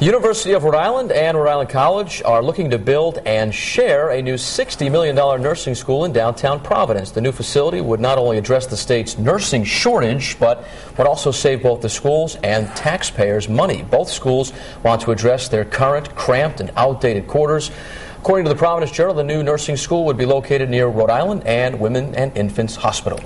University of Rhode Island and Rhode Island College are looking to build and share a new $60 million nursing school in downtown Providence. The new facility would not only address the state's nursing shortage, but would also save both the schools and taxpayers money. Both schools want to address their current cramped and outdated quarters. According to the Providence Journal, the new nursing school would be located near Rhode Island and Women and Infants Hospital.